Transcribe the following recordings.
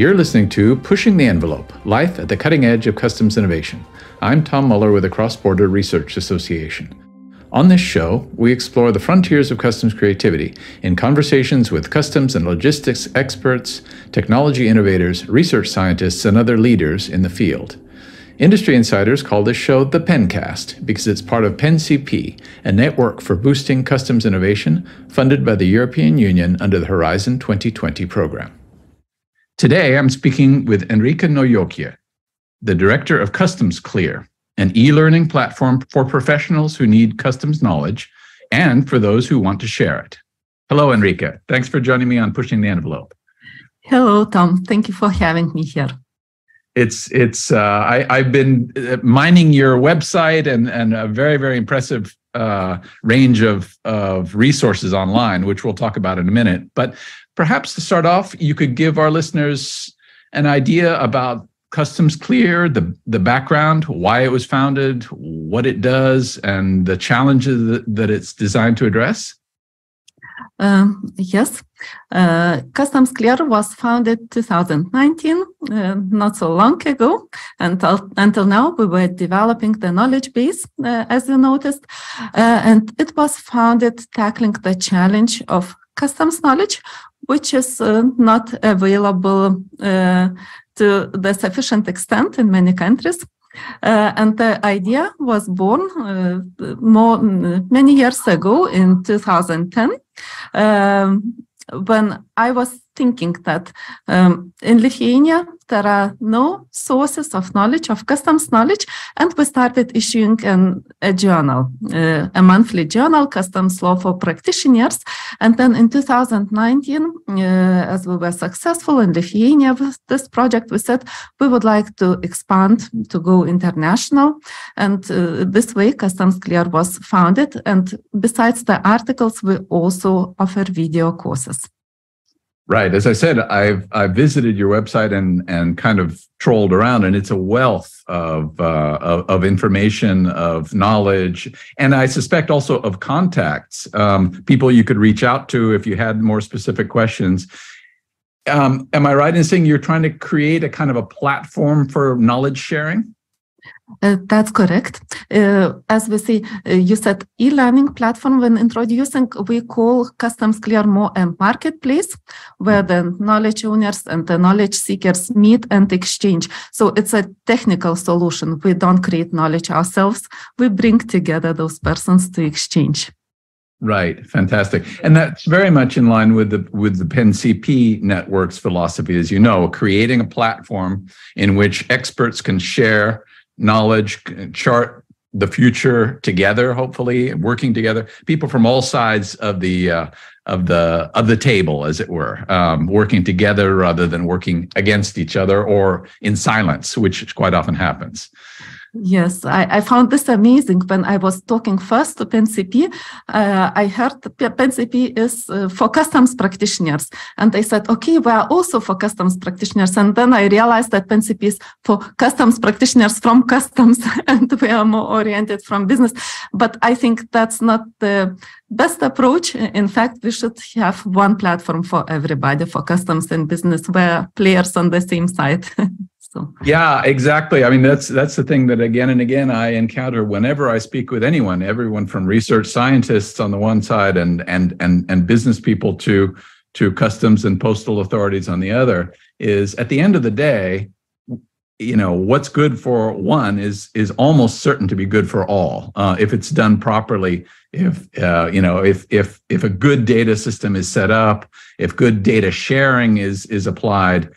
You're listening to Pushing the Envelope Life at the Cutting Edge of Customs Innovation. I'm Tom Mueller with the Cross Border Research Association. On this show, we explore the frontiers of customs creativity in conversations with customs and logistics experts, technology innovators, research scientists, and other leaders in the field. Industry insiders call this show the Pencast because it's part of PenCP, a network for boosting customs innovation funded by the European Union under the Horizon 2020 program. Today, I'm speaking with Enrika Naujokė, the director of Customs Clear, an e learning platform for professionals who need customs knowledge and for those who want to share it. Hello, Enrika. Thanks for joining me on Pushing the Envelope. Hello, Tom. Thank you for having me here it's it's uh, I, I've been uh, mining your website and and a very very impressive uh, range of of resources online, which we'll talk about in a minute. But perhaps to start off, you could give our listeners an idea about Customs Clear, the the background, why it was founded, what it does, and the challenges that, it's designed to address. Um, yes, uh, Customs Clear was founded 2019, uh, not so long ago. Until, until now, we were developing the knowledge base, uh, as you noticed, uh, and it was founded tackling the challenge of customs knowledge, which is uh, not available uh, to the sufficient extent in many countries. Uh, and the idea was born uh, more many years ago in 2010 um, when I was thinking that um, in Lithuania there are no sources of knowledge of customs knowledge, and we started issuing an, a journal, uh, a monthly journal, Customs Law for Practitioners. And then in 2019, uh, as we were successful in Lithuania with this project, we said we would like to expand to go international, and uh, this way Customs Clear was founded. And besides the articles, we also offer video courses. Right. As I said, I've I've visited your website and and kind of trolled around, and it's a wealth of uh, of, of, information, of knowledge, and I suspect also of contacts, um, people you could reach out to if you had more specific questions. Um, am I right in saying you're trying to create a kind of a platform for knowledge sharing? Uh, that's correct. Uh, as we see, uh, you said e-learning platform when introducing, we call Customs Clear more a marketplace where the knowledge owners and the knowledge seekers meet and exchange. So it's a technical solution. We don't create knowledge ourselves. We bring together those persons to exchange. Right, fantastic, and that's very much in line with the with the PenCP network's philosophy, as you know, creating a platform in which experts can share knowledge, chart the future together. Hopefully, working together, people from all sides of the uh, of the of the table, as it were, um, working together rather than working against each other or in silence, which quite often happens. Yes, I, I, found this amazing when I was talking first to PenCP. Uh, I heard PenCP is uh, for customs practitioners. And I said, okay, we are also for customs practitioners. And then I realized that PenCP is for customs practitioners from customs and we are more oriented from business. But I think that's not the best approach. In fact, we should have one platform for everybody, for customs and business, where players on the same side. So yeah, exactly. I mean, that's that's the thing that again and again I encounter whenever I speak with anyone, everyone from research scientists on the one side and and and and business people to to customs and postal authorities on the other, is at the end of the day, you know what's good for one is is almost certain to be good for all uh, if it's done properly if uh, you know if if if a good data system is set up if good data sharing is is applied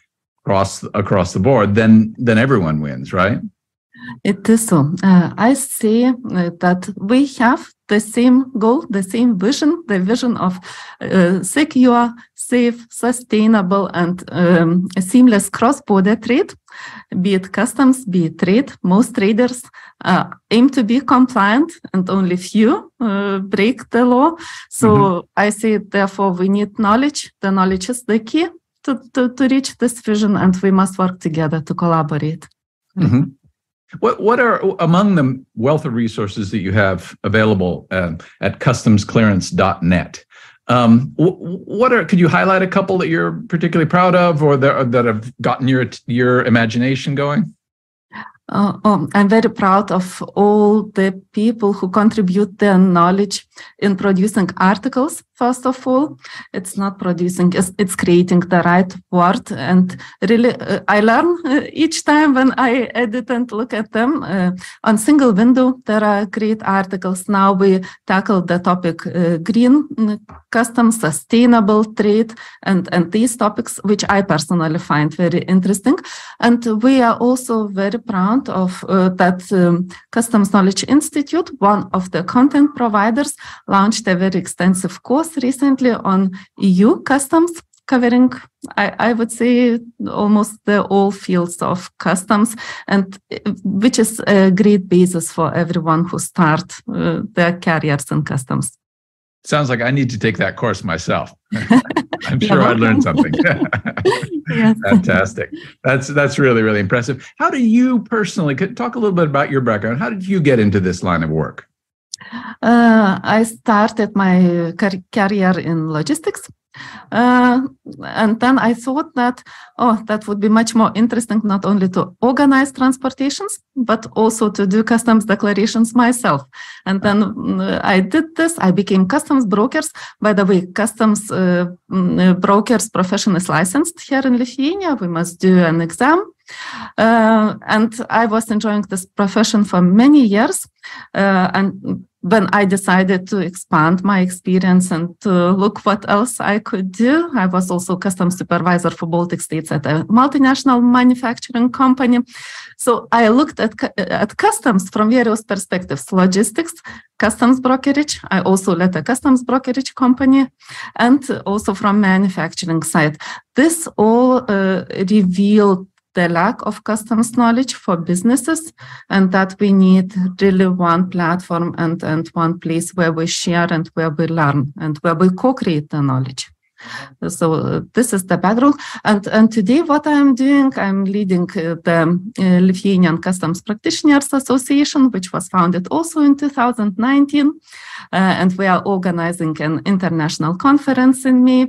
across across the board, then then everyone wins, right? It is so. Uh, I see uh, that we have the same goal, the same vision, the vision of uh, secure, safe, sustainable, and um, seamless cross-border trade, be it customs, be it trade. Most traders uh, aim to be compliant, and only few uh, break the law. So mm-hmm. I say, therefore, we need knowledge. The knowledge is the key to, to, to reach this vision and we must work together to collaborate. Mm-hmm. What what are among the wealth of resources that you have available uh, at customsclearance.net? Um, what are could you highlight a couple that you're particularly proud of, or that, that have gotten your your imagination going? Uh, oh, I'm very proud of all the people who contribute their knowledge in producing articles. First of all, it's not producing; it's, creating the right word. And really, uh, I learn uh, each time when I edit and look at them. Uh, on single window, there are great articles. Now we tackle the topic uh, green custom, sustainable trade, and and these topics, which I personally find very interesting. And we are also very proud of uh, that um, Customs Knowledge Institute, one of the content providers, launched a very extensive course recently on EU customs covering, I, I, would say, almost the all fields of customs, and which is a great basis for everyone who start uh, their careers in customs. Sounds like I need to take that course myself. I'm sure I'd learn something. yes. Fantastic. That's that's really really impressive. How do you personally could talk a little bit about your background? How did you get into this line of work? Uh, I started my career in logistics. Uh, and then I thought that, oh, that would be much more interesting not only to organize transportations, but also to do customs declarations myself. And then uh, I did this. I became customs brokers. By the way, customs uh, mm, brokers profession is licensed here in Lithuania. We must do an exam. Uh, and I was enjoying this profession for many years. Uh, and when I decided to expand my experience and to look what else I could do, I was also customs supervisor for Baltic states at a multinational manufacturing company. So I looked at, at customs from various perspectives, logistics, customs brokerage. I also led a customs brokerage company and also from manufacturing side. This all uh, revealed the lack of customs knowledge for businesses and that we need really one platform and, and one place where we share and where we learn and where we co-create the knowledge. So uh, this is the background. And, and today what I'm doing, I'm leading uh, the uh, Lithuanian Customs Practitioners Association, which was founded also in 2019. and we are organizing an international conference in May.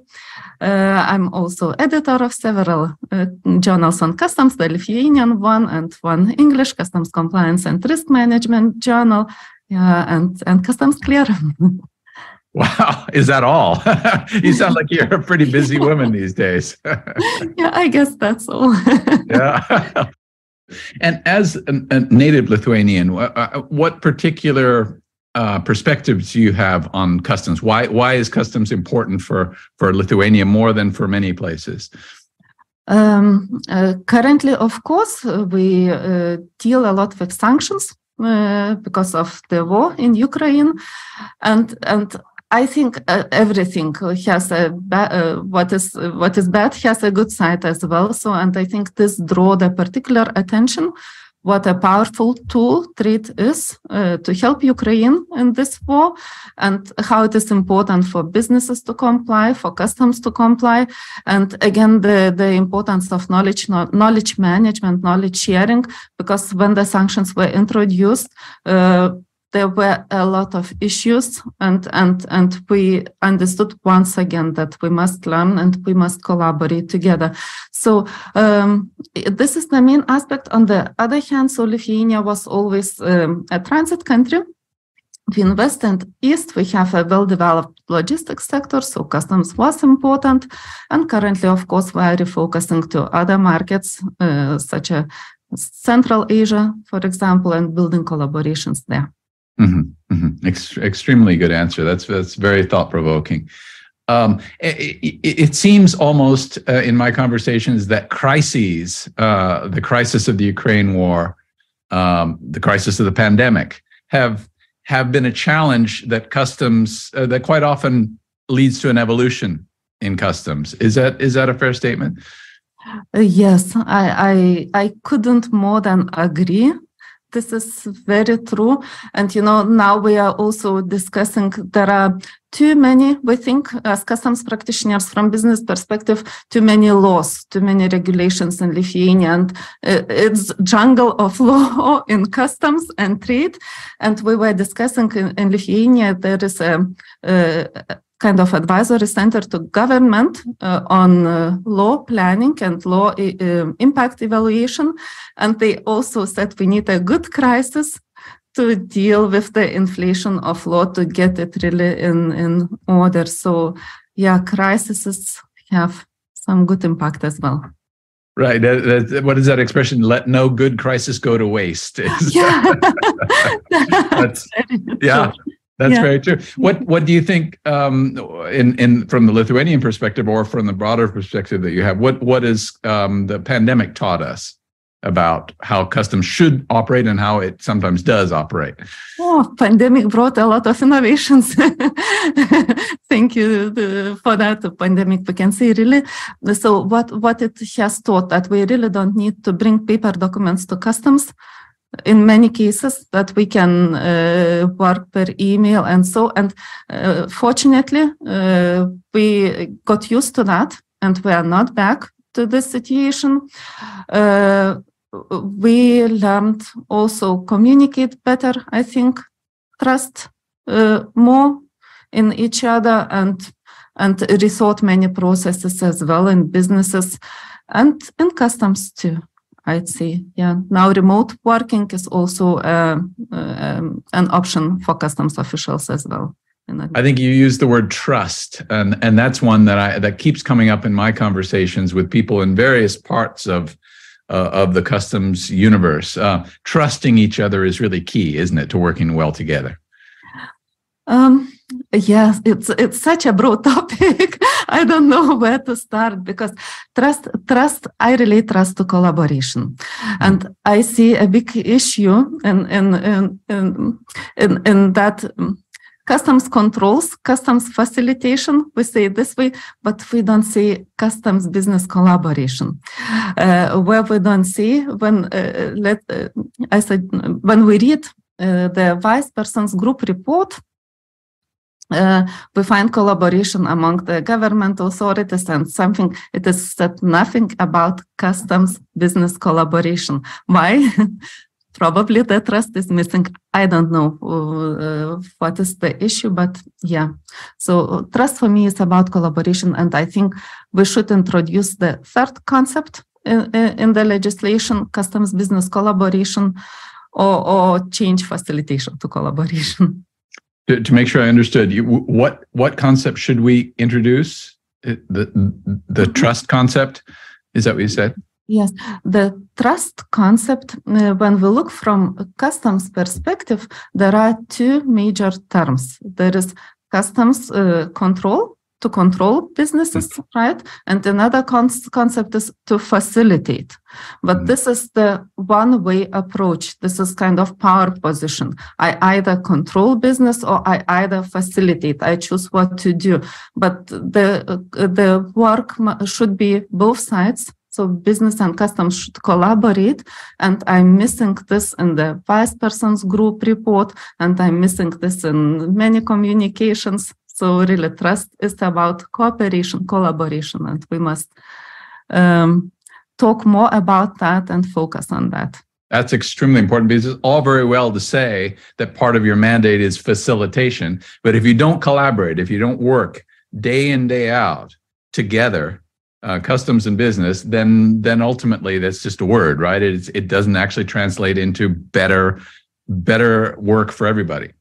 Uh, I'm also editor of several uh, journals on customs, the Lithuanian one and one English customs compliance and risk management journal, and, and customs clear. Wow, is that all? you sound like you're a pretty busy woman these days. yeah, I guess that's all. yeah. And as a, a native Lithuanian, uh, what particular uh, perspectives do you have on customs? Why why is customs important for for Lithuania more than for many places? Um, uh, currently, of course, uh, we uh, deal a lot with sanctions uh, because of the war in Ukraine, and and I think uh, everything has a ba- what is what is bad has a good side as well. So, and I think this draw the particular attention what a powerful tool trade is uh, to help Ukraine in this war and how it is important for businesses to comply, for customs to comply. And again, the, the importance of knowledge, knowledge management, knowledge sharing, because when the sanctions were introduced, uh, there were a lot of issues and and and we understood once again that we must learn and we must collaborate together. So um, this is the main aspect. On the other hand so lithuania was always um, a transit country. In west and east we have a well-developed logistics sector so customs was important. And currently of course we are refocusing to other markets uh, such as central asia for example and building collaborations there Mm-hmm, mm-hmm. Ex- extremely good answer. That's that's very thought provoking. Um, it, it, it, seems almost uh, in my conversations that crises, uh, the crisis of the Ukraine war, um, the crisis of the pandemic, have have been a challenge that customs uh, that quite often leads to an evolution in customs. Is that is that a fair statement? Yes, I, I I couldn't more than agree this is very true. And, you know, now we are also discussing there are too many, we think, as customs practitioners from business perspective, too many laws, too many regulations in Lithuania. And uh, it's jungle of law in customs and trade. And we were discussing in, in Lithuania, there is a, a kind of advisory center to government uh, on uh, law planning and law uh, impact evaluation. And they also said we need a good crisis to deal with the inflation of law to get it really in, in order. So yeah, crises have some good impact as well. Right. That, that, what is that expression? Let no good crisis go to waste. yeah. yeah. That's yeah. very true. What What do you think, um, in in from the Lithuanian perspective, or from the broader perspective that you have? What What is um, the pandemic taught us about how customs should operate and how it sometimes does operate? Oh, pandemic brought a lot of innovations. Thank you for that. The pandemic, we can say really. So what what it has taught that we really don't need to bring paper documents to customs in many cases that we can uh, work per email and so and uh, fortunately uh, we got used to that and we are not back to this situation. Uh, we learned also communicate better i think trust uh, more in each other and and rethought many processes as well in businesses and in customs too I'd say, yeah. Now remote working is also uh, um, an option for customs officials as well. I think you use the word trust, and and that's one that I that keeps coming up in my conversations with people in various parts of uh, of the customs universe. Uh, trusting each other is really key, isn't it, to working well together? Um, yes, it's it's such a broad topic. I don't know where to start because trust trust I relate trust to collaboration, mm-hmm. and I see a big issue in in in in, in, in that. customs controls, customs facilitation, we say it this way, but we don't see customs business collaboration. Uh, where we don't see when, uh, let, uh, I said, when we read uh, the Wise Persons' group report, uh, we find collaboration among the government authorities and something it is said nothing about customs business collaboration. Why? Probably the trust is missing. I don't know uh, what is the issue but yeah. So trust for me is about collaboration and i think we should introduce the third concept in, in the legislation customs business collaboration or, or change facilitation to collaboration to, to make sure I understood you, what what concept should we introduce? The the mm-hmm. trust concept is that what you said? Yes, the trust concept. Uh, when we look from a customs perspective, there are two major terms. There is customs uh, control, to control businesses, mm. right? And another con- concept is to facilitate. But mm. this is the one way approach. This is kind of power position. I either control business or I either facilitate. I choose what to do. But the, uh, the work should be both sides. So business and customs should collaborate. And I'm missing this in the Wise Persons' group report. And I'm missing this in many communications so really trust is about cooperation, collaboration, and we must um, talk more about that and focus on that. That's extremely important because it's all very well to say that part of your mandate is facilitation. But if you don't collaborate, if you don't work day in, day out together, uh, customs and business, then then ultimately that's just a word, right? It's, it doesn't actually translate into better better work for everybody.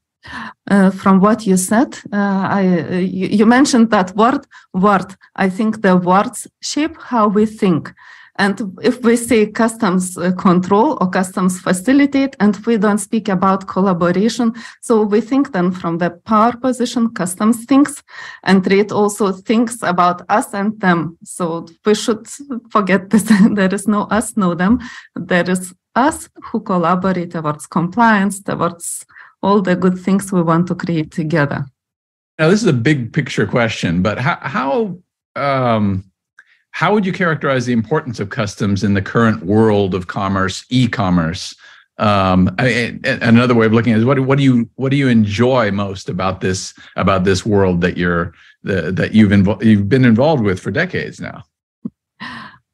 Uh, from what you said, uh, I, uh, you, mentioned that word, word. I think the words shape how we think. And if we say customs uh, control or customs facilitate, and we don't speak about collaboration, so we think then from the power position, customs thinks, and trade also thinks about us and them. So we should forget this. there is no us, no them. There is us who collaborate towards compliance, towards all the good things we want to create together. Now, this is a big picture question, but how how um, how would you characterize the importance of customs in the current world of commerce, e-commerce? Um, I, another way of looking at it is what what do you what do you enjoy most about this about this world that you're the, that you've invo- you've been involved with for decades now?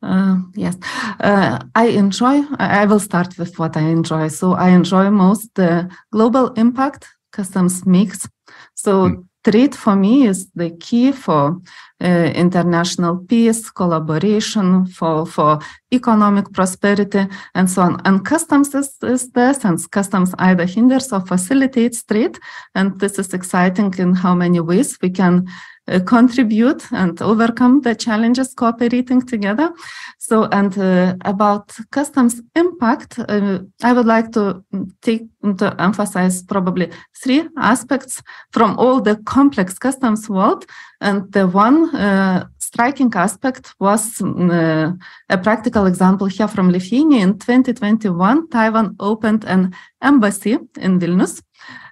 Uh, yes, uh, I enjoy. I will start with what I enjoy. So I enjoy most the global impact customs mix. So mm. trade for me is the key for uh, international peace, collaboration, for, for economic prosperity, and so on. And customs is, is there, since customs either hinders or facilitates trade. And this is exciting in how many ways we can uh, contribute and overcome the challenges cooperating together. So, and uh, about customs impact, uh, I would like to take to emphasize probably three aspects from all the complex customs world. And the one uh, striking aspect was uh, a practical example here from Lithuania. In 2021, Taiwan opened an embassy in Vilnius.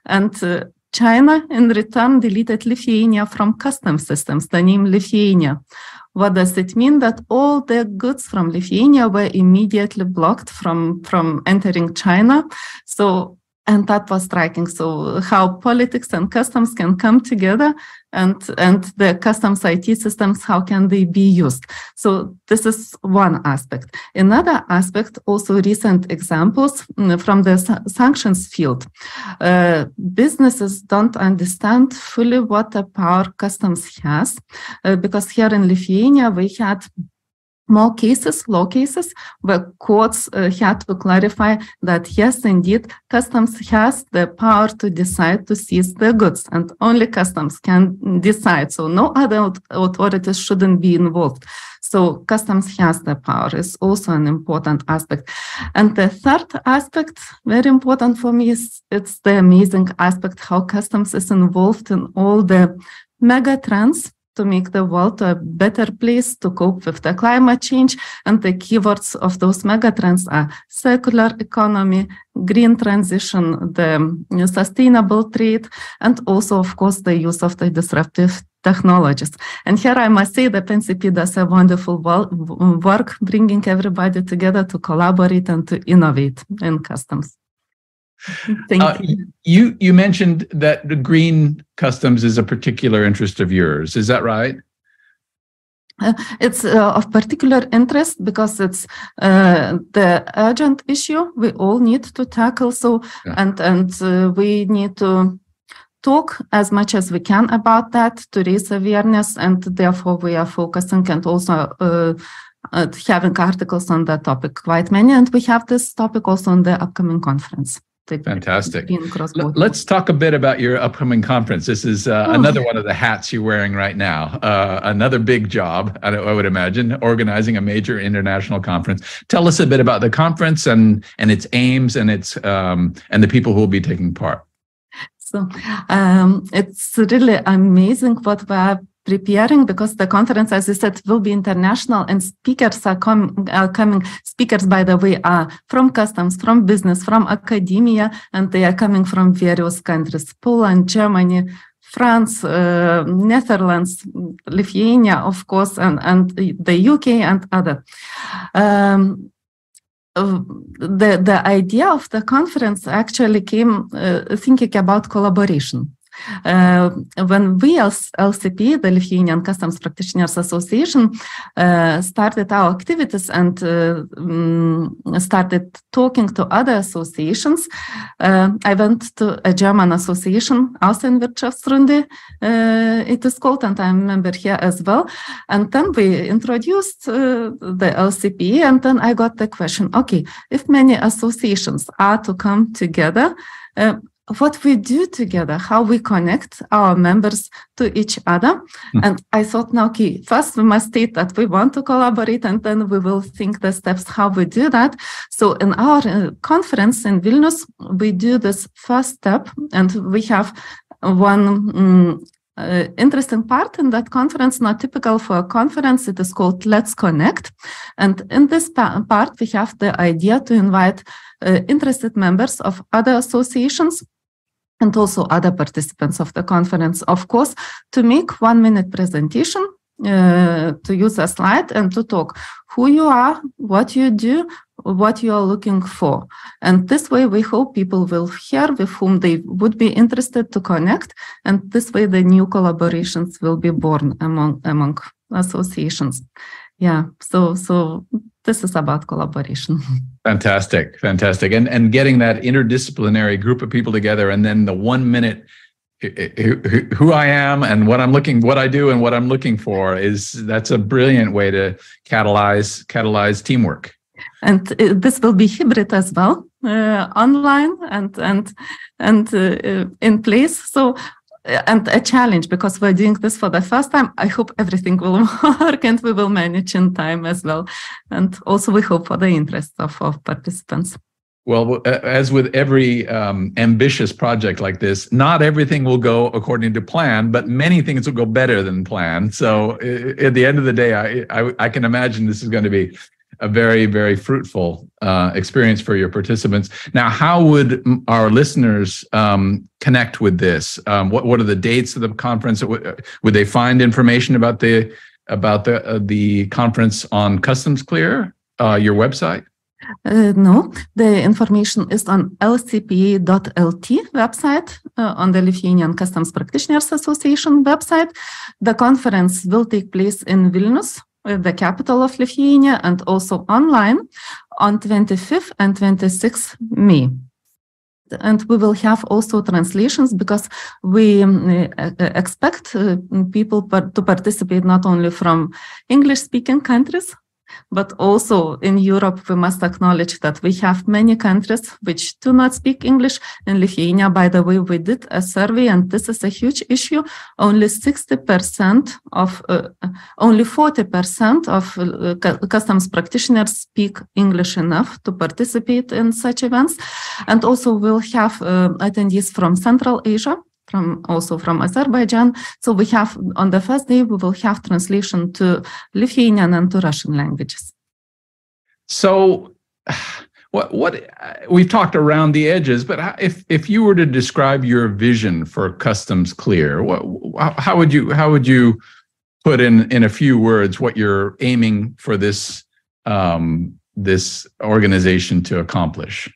And uh, China in return deleted Lithuania from customs systems, the name Lithuania. What does it mean? That all the goods from Lithuania were immediately blocked from, from entering China. So and that was striking so how politics and customs can come together and and the customs it systems how can they be used? So this is one aspect. Another aspect also recent examples mm, from the sanctions field. Uh, businesses don't understand fully what the power customs has uh, because here in lithuania we had more cases, law cases, where courts uh, had to clarify that yes, indeed, customs has the power to decide to seize the goods, and only customs can decide. So no other authorities shouldn't be involved. So customs has the power is also an important aspect. And the third aspect, very important for me, is it's the amazing aspect how customs is involved in all the mega trends to make the world a better place to cope with the climate change. And the keywords of those megatrends are circular economy, green transition, the sustainable trade, and also, of course, the use of the disruptive technologies. And here I must say that NCP does a wonderful work bringing everybody together to collaborate and to innovate in customs. Thank uh, you. You you mentioned that the green customs is a particular interest of yours. Is that right? Uh, it's uh, of particular interest because it's uh, the urgent issue we all need to tackle. So yeah. and and uh, we need to talk as much as we can about that to raise awareness, and therefore we are focusing and also. Uh, having articles on that topic quite many and we have this topic also on the upcoming conference Fantastic. Let's talk a bit about your upcoming conference. This is uh, oh. another one of the hats you're wearing right now. Uh, another big job, I, I, would imagine, organizing a major international conference. Tell us a bit about the conference and and its aims and its um, and the people who will be taking part. So um, it's really amazing what we are preparing because the conference, as you said, will be international and speakers are, com- are coming. Speakers, by the way, are from customs, from business, from academia, and they are coming from various countries Poland, Germany, France, uh, Netherlands, Lithuania, of course, and, and the UK and other. Um, the the idea of the conference actually came uh, thinking about collaboration uh, when we as LCP, the Lithuanian Customs Practitioners Association, uh, started our activities and uh, started talking to other associations, uh, I went to a German association, Außenwirtschaftsrunde, uh, it is called, and I'm a member here as well. And then we introduced uh, the LCP, and then I got the question, okay, if many associations are to come together, what we do together, how we connect our members to each other. Mm. And I thought, now, okay, first we must state that we want to collaborate, and then we will think the steps how we do that. So in our uh, conference in Vilnius, we do this first step, and we have one um, uh, interesting part in that conference, not typical for a conference. It is called Let's Connect. And in this pa- part, we have the idea to invite uh, interested members of other associations and also other participants of the conference, of course, to make one minute presentation, uh, to use a slide and to talk who you are, what you do, what you are looking for. And this way, we hope people will hear with whom they would be interested to connect. And this way, the new collaborations will be born among, among associations. Yeah, so so this is about collaboration. Fantastic, fantastic, and and getting that interdisciplinary group of people together, and then the one minute who I am and what I'm looking, what I do and what I'm looking for is that's a brilliant way to catalyze catalyze teamwork. And uh, this will be hybrid as well, uh, online and and and uh, in place. So and a challenge because we're doing this for the first time. I hope everything will work and we will manage in time as well. And also we hope for the interest of, of participants. Well, as with every um, ambitious project like this, not everything will go according to plan, but many things will go better than planned. So, at the end of the day, I, I, I can imagine this is going to be a very, very fruitful uh, experience for your participants. Now, how would our listeners um, connect with this? Um, what What are the dates of the conference? Would they find information about the about the uh, the conference on Customs Clear, uh, your website? Uh, no, the information is on lcpa.lt website uh, on the Lithuanian Customs Practitioners Association website. The conference will take place in Vilnius, uh, the capital of Lithuania, and also online on 25th and 26th May. And we will have also translations because we um, uh, expect uh, people to participate not only from English speaking countries, but also in Europe, we must acknowledge that we have many countries which do not speak English. In Lithuania, by the way, we did a survey, and this is a huge issue. Only 60% of, uh, only 40% of uh, customs practitioners speak English enough to participate in such events. And also, we'll have uh, attendees from Central Asia from also from Azerbaijan. So we have on the first day we will have translation to Lithuanian and to Russian languages. So what what we've talked around the edges, but if if you were to describe your vision for Customs Clear, what, how would you how would you put in in a few words what you're aiming for this um, this organization to accomplish?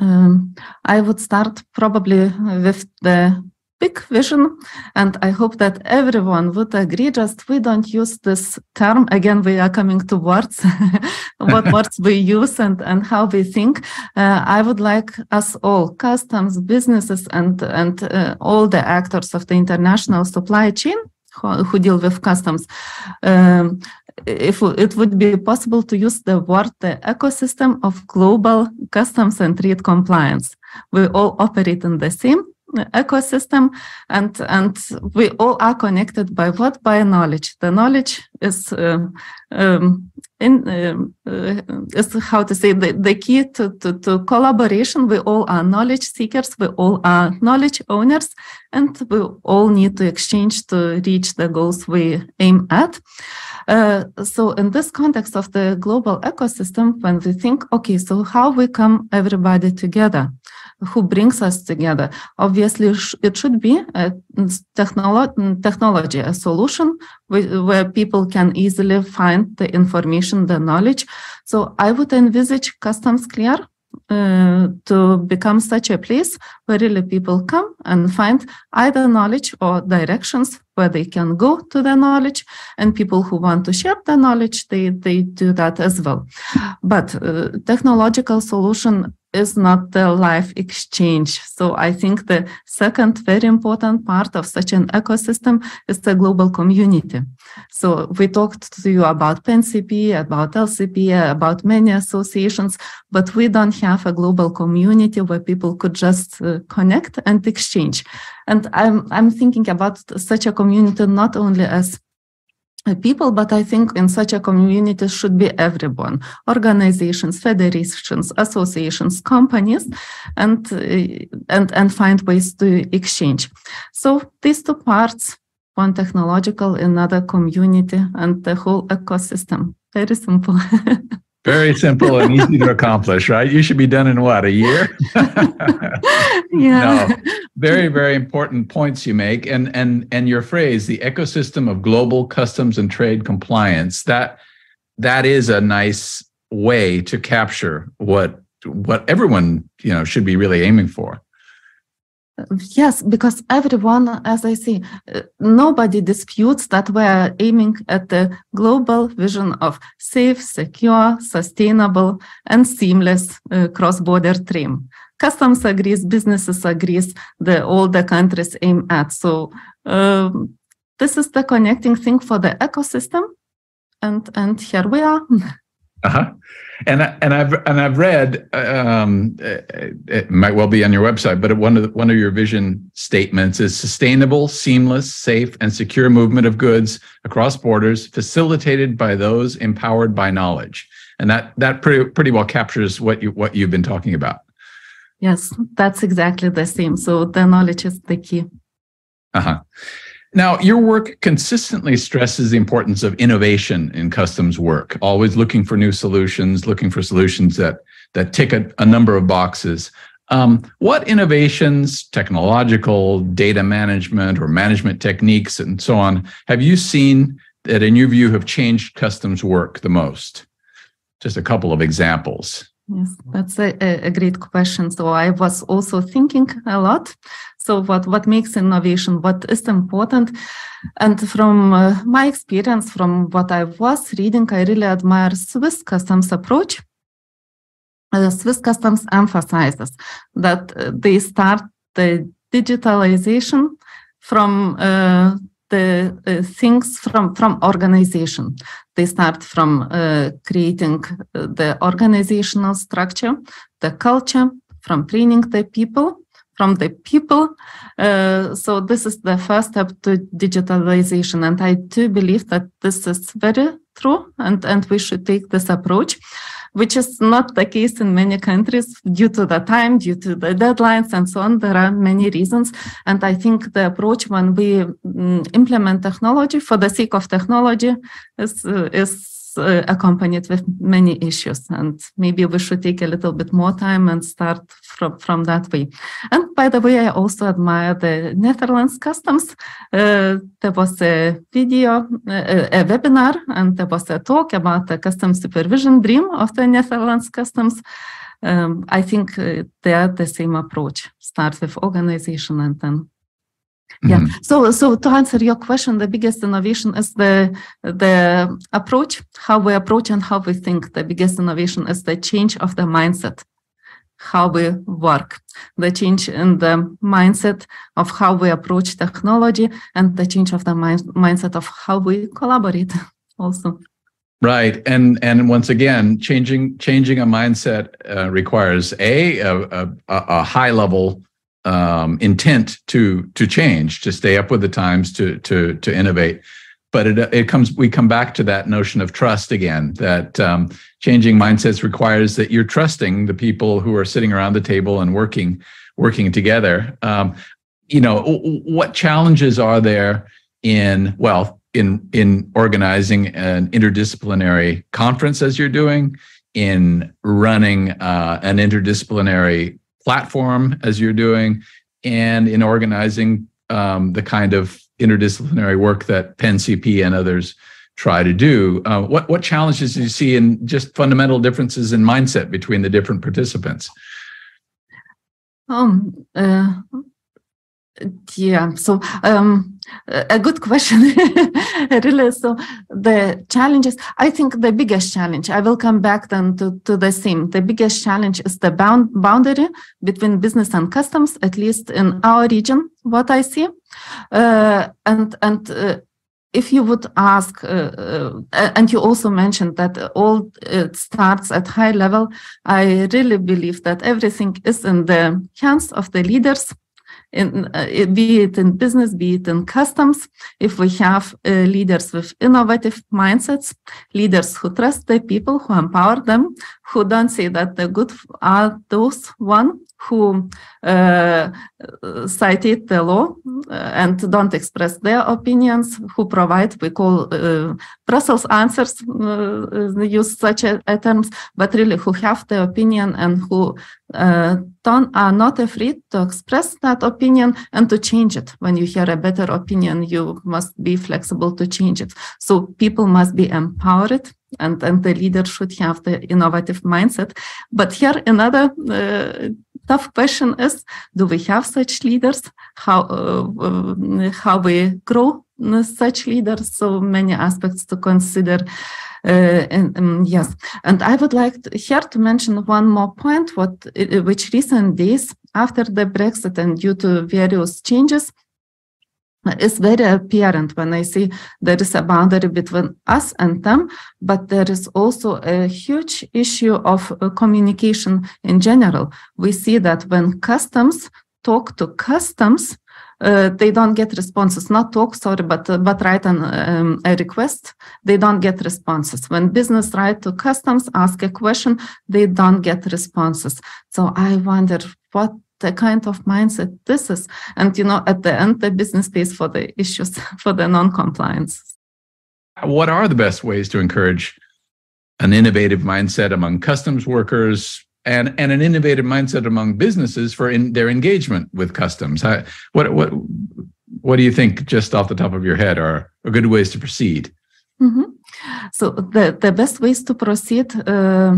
Um, I would start probably with the big vision, and I hope that everyone would agree. Just we don't use this term again. We are coming to words, what words we use and and how we think. Uh, I would like us all, customs, businesses, and and uh, all the actors of the international supply chain who, deal with customs. Um, if it would be possible to use the word the ecosystem of global customs and trade compliance. We all operate in the same ecosystem and and we all are connected by what? By knowledge. The knowledge is uh, um, in um, uh, is how to say the, the key to, to, to collaboration. We all are knowledge seekers. We all are knowledge owners and we all need to exchange to reach the goals we aim at. Uh, so in this context of the global ecosystem, when we think, okay, so how we come everybody together, who brings us together? Obviously, it should be a technolo- technology, a solution where people can easily find the information, the knowledge. So I would envisage Customs Clear uh, to become such a place where really people come and find either knowledge or directions where they can go to the knowledge and people who want to share the knowledge they they do that as well but uh, technological solution is not the life exchange. So I think the second very important part of such an ecosystem is the global community. So we talked to you about PEN-CP, about LCP, about many associations, but we don't have a global community where people could just uh, connect and exchange. And I'm, I'm thinking about such a community not only as people, but I think in such a community should be everyone, organizations, federations, associations, companies, and, uh, and, and find ways to exchange. So these two parts, one technological, another community, and the whole ecosystem. Very simple. Very simple and easy to accomplish, right? You should be done in what, a year? yeah. No, very, very important points you make. And and and your phrase, the ecosystem of global customs and trade compliance, that that is a nice way to capture what what everyone, you know, should be really aiming for. Yes, because everyone, as I see, uh, nobody disputes that we're aiming at the global vision of safe, secure, sustainable, and seamless uh, cross border trade. customs agrees, businesses agrees, the all the countries aim at. So um, this is the connecting thing for the ecosystem, and and here we are. Uh-huh. And and I've and I've read um, it might well be on your website, but one of the, one of your vision statements is sustainable, seamless, safe, and secure movement of goods across borders, facilitated by those empowered by knowledge. And that that pretty pretty well captures what you what you've been talking about. Yes, that's exactly the same. So the knowledge is the key. Uh huh. Now, your work consistently stresses the importance of innovation in customs work, always looking for new solutions, looking for solutions that, that tick a, a number of boxes. Um, what innovations, technological, data management, or management techniques, and so on, have you seen that, in your view, have changed customs work the most? Just a couple of examples. Yes, that's a, a great question. So I was also thinking a lot. So what, what makes innovation? What is important? And from uh, my experience, from what I was reading, I really admire Swiss customs approach. Uh, Swiss customs emphasizes that uh, they start the digitalization from uh, the uh, things from from organization they start from uh, creating uh, the organizational structure the culture from training the people from the people uh, so this is the first step to digitalization and i do believe that this is very true and and we should take this approach which is not the case in many countries due to the time, due to the deadlines, and so on. There are many reasons. And I think the approach when we mm, implement technology for the sake of technology is, is uh, accompanied with many issues and maybe we should take a little bit more time and start from, from that way. And by the way i also admire the netherlands customs. Uh, there was a video uh, a webinar and there was a talk about the customs supervision dream of the netherlands customs. Um, i think uh, they are the same approach. Start with organization and then yeah. Mm-hmm. so so to answer your question the biggest innovation is the the approach how we approach and how we think. The biggest innovation is the change of the mindset how we work. The change in the mindset of how we approach technology and the change of the mind, mindset of how we collaborate also. Right. And and once again changing changing a mindset uh, requires a a, a a high level um, intent to to change, to stay up with the times, to to to innovate. But it it comes we come back to that notion of trust again. That um, changing mindsets requires that you're trusting the people who are sitting around the table and working working together. Um, you know what challenges are there in well in in organizing an interdisciplinary conference as you're doing in running uh, an interdisciplinary platform as you're doing and in organizing um, the kind of interdisciplinary work that PenCP and others try to do. Uh, what what challenges do you see in just fundamental differences in mindset between the different participants? Um, uh, yeah, so um, a good question really. So the challenges i think the biggest challenge i will come back then to, to the same. The biggest challenge is the bound, boundary between business and customs at least in our region what i see. Uh, and and uh, if you would ask, uh, uh, and you also mentioned that all it starts at high level, I really believe that everything is in the hands of the leaders in, uh, be it in business, be it in customs, if we have uh, leaders with innovative mindsets, leaders who trust the people, who empower them, who don't say that the good are those one who uh, cited the law uh, and don't express their opinions, who provide, we call uh, Brussels answers, uh, use such a, a, terms, but really who have the opinion and who don't, are not afraid to express that opinion and to change it. When you hear a better opinion, you must be flexible to change it. So people must be empowered and, and the leader should have the innovative mindset. But here another uh, tough question is, do we have such leaders? How, uh, uh, how we grow such leaders, so many aspects to consider. Uh, and um, yes, and I would like to, here to mention one more point, what which recent days after the Brexit and due to various changes, is very apparent when I see there is a boundary between us and them, but there is also a huge issue of uh, communication in general. We see that when customs talk to customs, uh, they don't get responses. Not talk, sorry, but uh, but write an, um, a request. They don't get responses. When business write to customs, ask a question, they don't get responses. So I wonder what the kind of mindset this is. And you know, at the end, the business pays for the issues for the non-compliance. What are the best ways to encourage an innovative mindset among customs workers, and and an innovative mindset among businesses for in their engagement with customs. How, what what what do you think, just off the top of your head, are, are good ways to proceed? Mm-hmm. So the the best ways to proceed. Uh,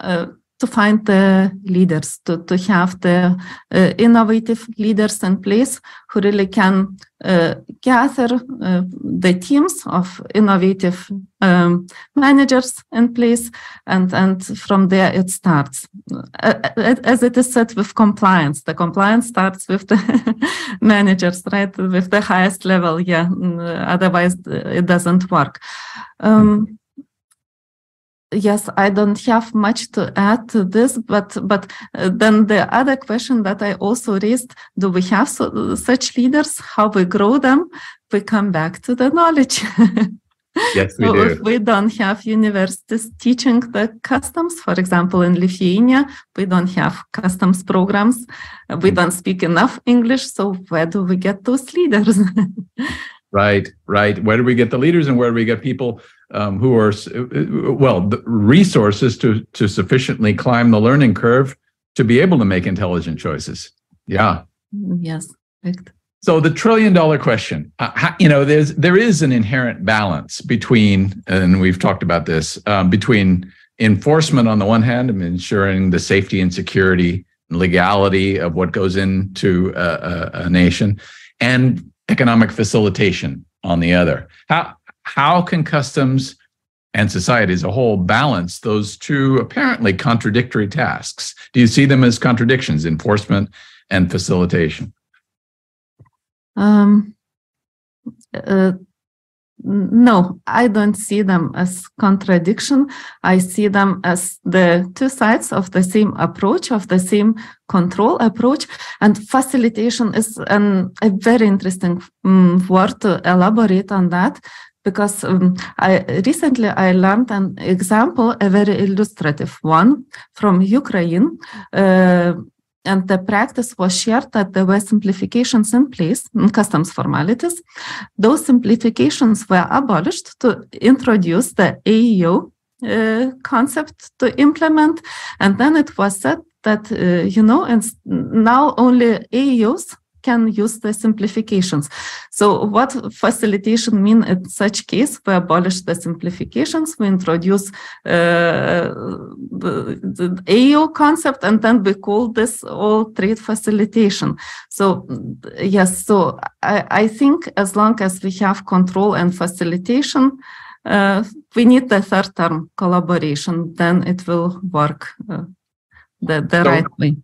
uh, to find the leaders, to, to have the uh, innovative leaders in place who really can uh, gather uh, the teams of innovative um, managers in place, and, and from there it starts. as it is said with compliance, the compliance starts with the managers, right, with the highest level, yeah, otherwise it doesn't work. Um, yes i don't have much to add to this but but uh, then the other question that i also raised do we have so, such leaders? How we grow them? We come back to the knowledge. Yes we so do. if we don't have universities teaching the customs for example in lithuania we don't have customs programs we mm. don't speak enough english so where do we get those leaders? Right right. Where do we get the leaders and where do we get people um, who are uh, well resources to to sufficiently climb the learning curve to be able to make intelligent choices. Yeah. Yes. Correct. So the trillion dollar question, uh, how, you know, there's there is an inherent balance between, and we've talked about this, um, between enforcement on the one hand and ensuring the safety and security and legality of what goes into a, a, a nation, and economic facilitation on the other. How how can customs and society as a whole balance those two apparently contradictory tasks? Do you see them as contradictions, enforcement and facilitation? Um, uh, no, I don't see them as contradiction. I see them as the two sides of the same approach, of the same control approach. And facilitation is an, a very interesting um, word to elaborate on that because um, I recently I learned an example, a very illustrative one from Ukraine. Uh, and the practice was shared that there were simplifications in place in customs formalities. Those simplifications were abolished to introduce the AEO uh, concept to implement. And then it was said that, uh, you know, and now only AEOs can use the simplifications. So what facilitation mean in such case? We abolish the simplifications, we introduce uh, the, the AEO concept, and then we call this all trade facilitation. So yes, so I, I think as long as we have control and facilitation, uh, we need the third term collaboration, then it will work uh, the, the so, right way.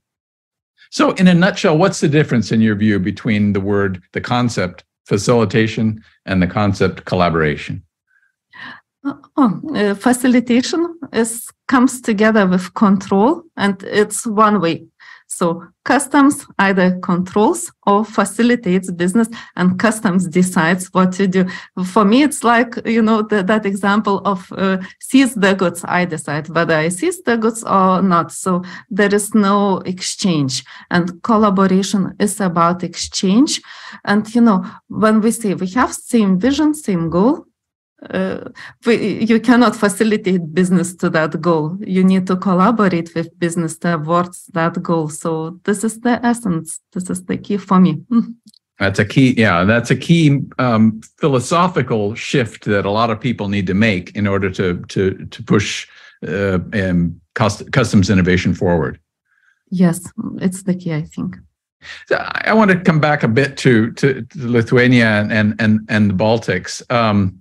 So, in a nutshell, what's the difference in your view between the word, the concept facilitation and the concept collaboration? Uh, oh, uh, facilitation is comes together with control, and it's one way. So customs either controls or facilitates business and customs decides what to do. For me, it's like, you know, the, that example of uh, seize the goods. I decide whether I seize the goods or not. So there is no exchange and collaboration is about exchange. And, you know, when we say we have same vision, same goal, uh, you cannot facilitate business to that goal. You need to collaborate with business towards that goal. So this is the essence. This is the key for me. That's a key, yeah. That's a key um, philosophical shift that a lot of people need to make in order to to to push uh, um, cost, customs innovation forward. Yes, it's the key, I think. So I want to come back a bit to to, to Lithuania and and and the Baltics. Um,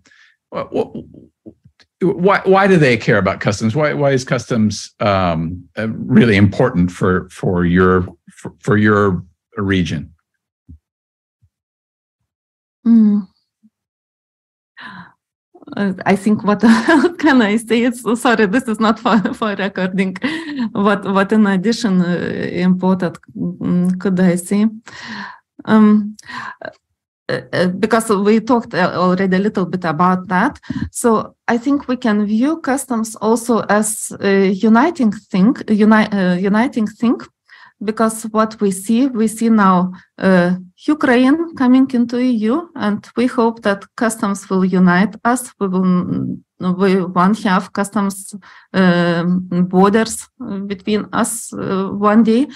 why why do they care about customs? Why why is customs um, uh, really important for for your for, for your region? Mm. I think what can I say? It's sorry, this is not for, for recording. What what in addition uh, important mm, could I say? Um, because we talked already a little bit about that. So I think we can view customs also as a uniting thing, uni, uh, uniting thing because what we see, we see now uh, Ukraine coming into EU, and we hope that customs will unite us. We will we won't have customs uh, borders between us uh, one day.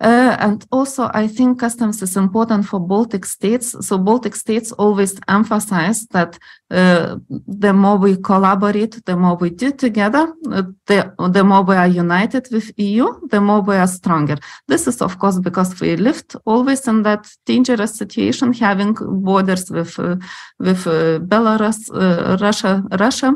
Uh, and also, I think customs is important for Baltic states. So Baltic states always emphasize that uh, the more we collaborate, the more we do together, uh, the, the more we are united with EU, the more we are stronger. This is, of course, because we lived always in that dangerous situation, having borders with uh, with uh, Belarus, Russia, Russia.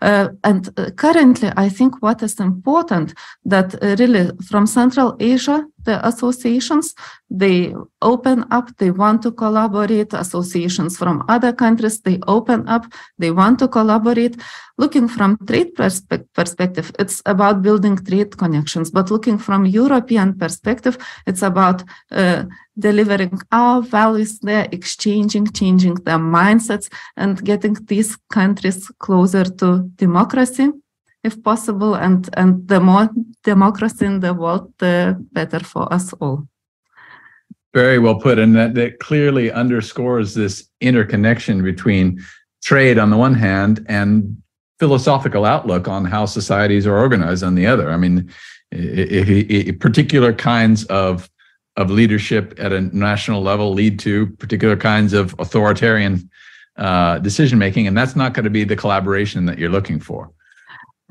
and currently, I think what is important that really from Central Asia the associations. They open up they want to collaborate. Associations from other countries they open up they want to collaborate. Looking from trade perspe- perspective it's about building trade connections. But looking from european perspective it's about uh, delivering our values there exchanging changing their mindsets and getting these countries closer to democracy if possible, and, and the more democracy in the world, the better for us all. Very well put. And that, that clearly underscores this interconnection between trade on the one hand and philosophical outlook on how societies are organized on the other. I mean, particular kinds of of leadership at a national level lead to particular kinds of authoritarian uh, decision making, and that's not going to be the collaboration that you're looking for.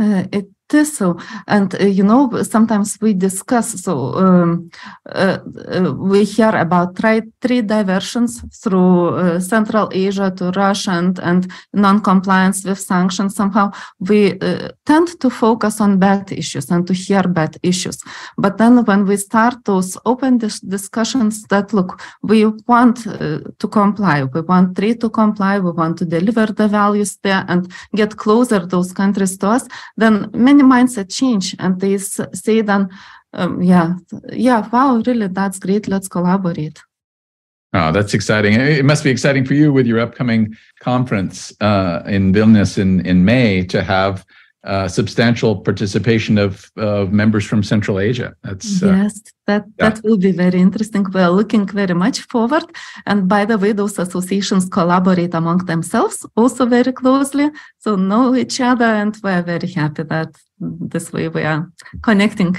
It is so and uh, you know sometimes we discuss so um, uh, uh, we hear about three, three diversions through uh, central asia to russia and, and non-compliance with sanctions. Somehow we uh, tend to focus on bad issues and to hear bad issues. But then when we start those open dis- discussions that look we want to comply we want three to comply we want to deliver the values there and get closer those countries to us then many mindset change and they say then um, yeah yeah wow really that's great let's collaborate. Oh that's exciting. It must be exciting for you with your upcoming conference uh, in vilnius in, in may to have uh, substantial participation of, of members from Central Asia. That's uh, yes, that yeah. that will be very interesting. We are looking very much forward. And by the way, those associations collaborate among themselves also very closely, so know each other, and we are very happy that this way we are connecting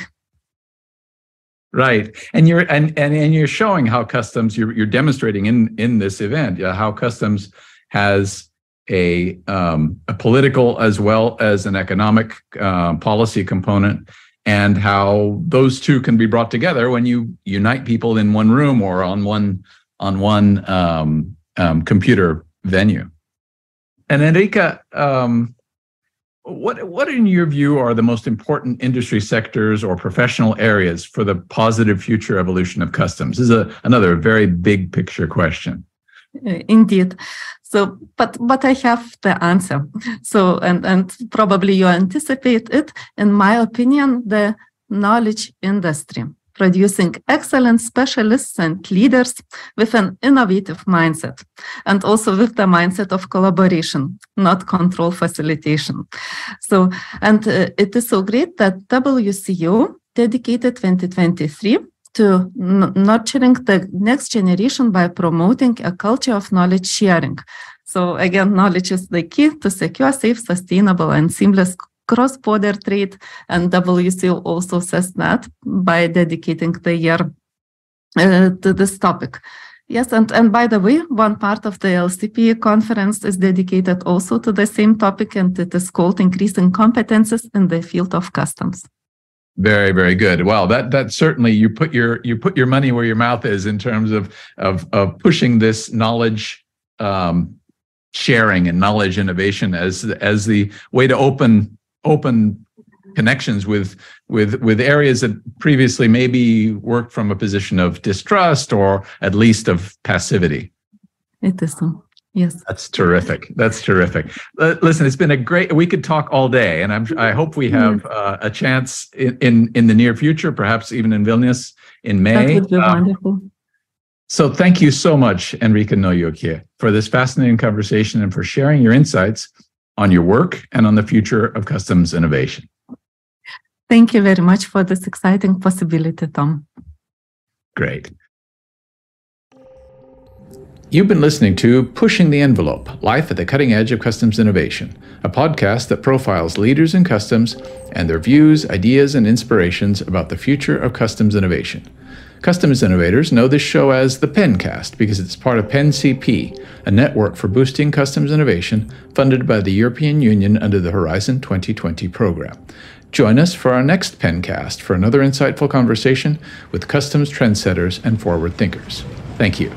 right and you're and, and and you're showing how customs you're, you're demonstrating in in this event yeah, how customs has a um, a political as well as an economic uh, policy component and how those two can be brought together when you unite people in one room or on one on one um, um, computer venue and Enrika, um, what, what, in your view, are the most important industry sectors or professional areas for the positive future evolution of customs? This is a, another very big picture question. Uh, indeed. So, but but I have the answer. So, and and probably you anticipate it. In my opinion, the knowledge industry producing excellent specialists and leaders with an innovative mindset and also with the mindset of collaboration, not control facilitation. So, and uh, it is so great that WCO dedicated 2023 to nurturing the next generation by promoting a culture of knowledge sharing. So again, knowledge is the key to secure, safe, sustainable, and seamless cross-border trade, and WCO also says that by dedicating the year uh, to this topic. Yes, and, and by the way, one part of the LCP conference is dedicated also to the same topic, and it is called Increasing Competences in the Field of Customs. Very, very good. Well, that that certainly you put your you put your money where your mouth is in terms of of of pushing this knowledge um, sharing and knowledge innovation as as the way to open open connections with with with areas that previously maybe worked from a position of distrust or at least of passivity. It is so. Yes. That's terrific. That's terrific. Listen, it's been a great. We could talk all day, and I'm. I hope we have uh, a chance in, in, in the near future, perhaps even in Vilnius in May. That would be um, wonderful. So thank you so much, Enrika Naujokė, for this fascinating conversation and for sharing your insights on your work and on the future of customs innovation. Thank you very much for this exciting possibility, Tom. Great. You've been listening to Pushing the Envelope Life at the Cutting Edge of Customs Innovation, a podcast that profiles leaders in customs and their views, ideas, and inspirations about the future of customs innovation. Customs innovators know this show as the PENcast because it's part of PenCP, a network for boosting customs innovation funded by the European Union under the Horizon 2020 program. Join us for our next PENcast for another insightful conversation with customs trendsetters and forward thinkers. Thank you.